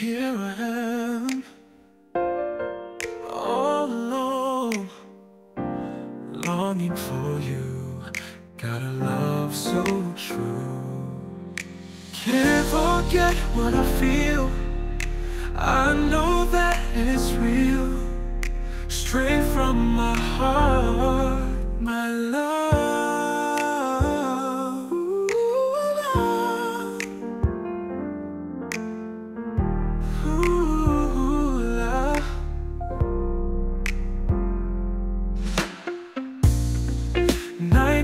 here I am, all alone, longing for you. Got a love so true. Can't forget what I feel. I know that it's real, straight from my heart, my love.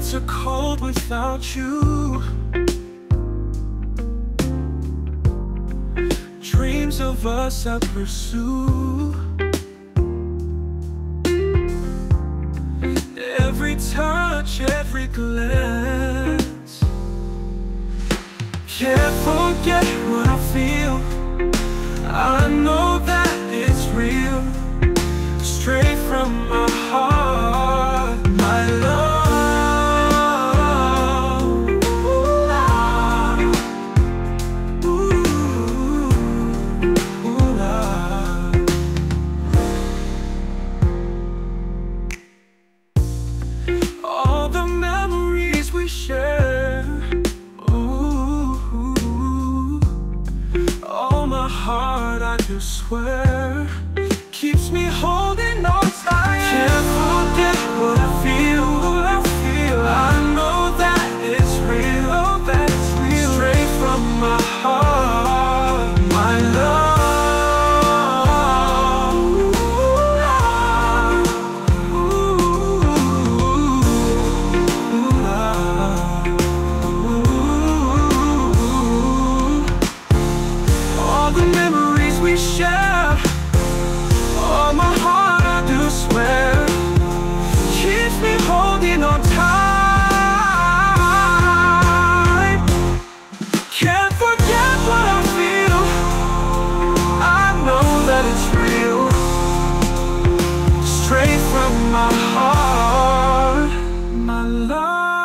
Nights are cold without you. Dreams of us I pursue. Every touch, every glance. Can't forget what I feel. I know that it's real, heart, I just swear, keeps me holding on tight. heart.